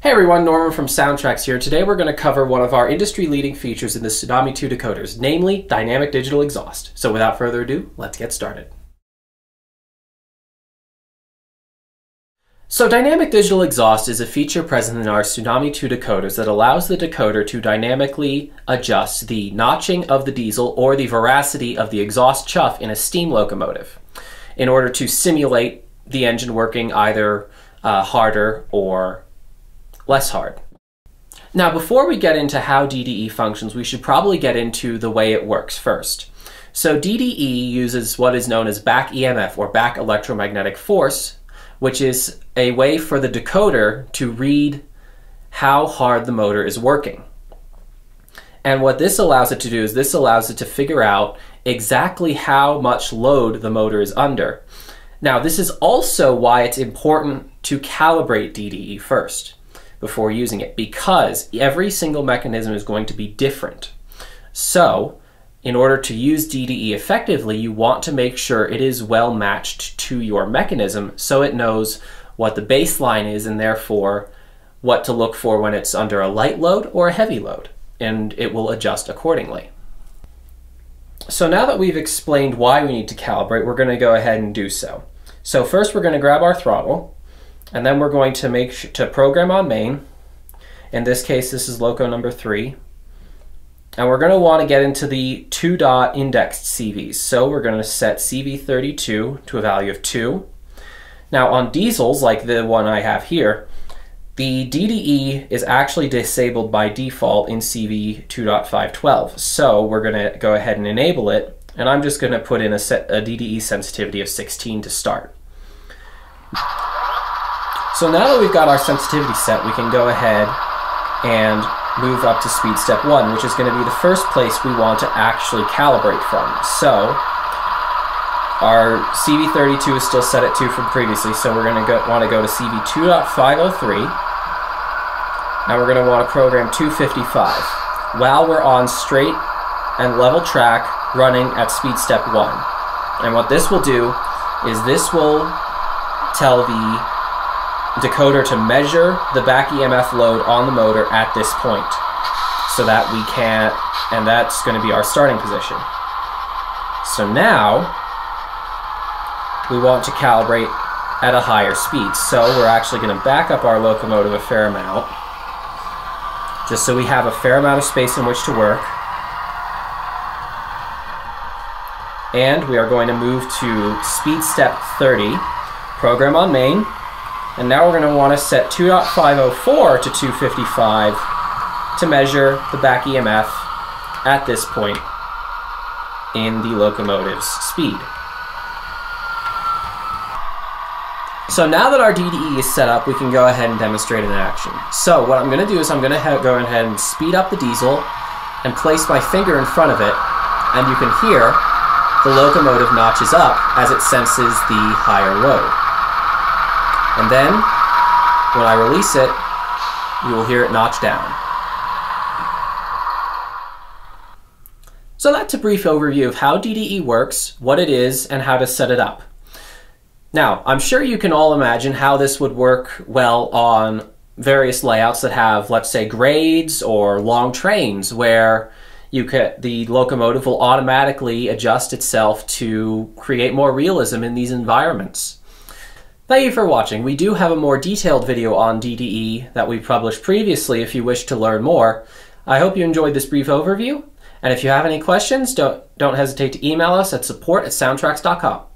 Hey everyone, Norman from SoundTraxx here. Today we're going to cover one of our industry-leading features in the Tsunami 2 decoders, namely Dynamic Digital Exhaust. So without further ado, let's get started. So Dynamic Digital Exhaust is a feature present in our Tsunami 2 decoders that allows the decoder to dynamically adjust the notching of the diesel or the veracity of the exhaust chuff in a steam locomotive in order to simulate the engine working either uh, harder or less hard. Now, before we get into how DDE functions, we should probably get into the way it works first. So DDE uses what is known as back EMF or back electromagnetic force, which is a way for the decoder to read how hard the motor is working. And what this allows it to do is this allows it to figure out exactly how much load the motor is under. Now, this is also why it's important to calibrate DDE first before using it because every single mechanism is going to be different. So, in order to use DDE effectively, you want to make sure it is well matched to your mechanism so it knows what the baseline is and therefore what to look for when it's under a light load or a heavy load, and it will adjust accordingly. So now that we've explained why we need to calibrate, we're going to go ahead and do so. So first we're going to grab our throttle, and then we're going to make to program on main. In this case, this is loco number three. And we're going to want to get into the two dot indexed CVs. So we're going to set CV32 to a value of 2. Now on diesels, like the one I have here, the DDE is actually disabled by default in CV 2.512. So we're going to go ahead and enable it. And I'm just going to put in a, set, a DDE sensitivity of 16 to start. So now that we've got our sensitivity set, we can go ahead and move up to speed step one, which is going to be the first place we want to actually calibrate from. So our CV32 is still set at 2 from previously, so we're going to go, want to go to CV2.503. Now we're going to want to program 255 while we're on straight and level track running at speed step 1. And what this will do is this will tell the decoder to measure the back EMF load on the motor at this point so that we can, and that's going to be our starting position. So now we want to calibrate at a higher speed. So we're actually going to back up our locomotive a fair amount just so we have a fair amount of space in which to work. And we are going to move to speed step 30, program on main, and now we're going oh to want to set 2.504 to 255 to measure the back EMF at this point in the locomotive's speed. So now that our DDE is set up, we can go ahead and demonstrate it in action. So what I'm going to do is I'm going to go ahead and speed up the diesel and place my finger in front of it, and you can hear the locomotive notches up as it senses the higher load. And then, when I release it, you will hear it notch down. So that's a brief overview of how DDE works, what it is, and how to set it up. Now, I'm sure you can all imagine how this would work well on various layouts that have, let's say, grades or long trains where you the locomotive will automatically adjust itself to create more realism in these environments. Thank you for watching. We do have a more detailed video on DDE that we published previously if you wish to learn more. I hope you enjoyed this brief overview, and if you have any questions, don't, don't hesitate to email us at support at soundtraxx.com.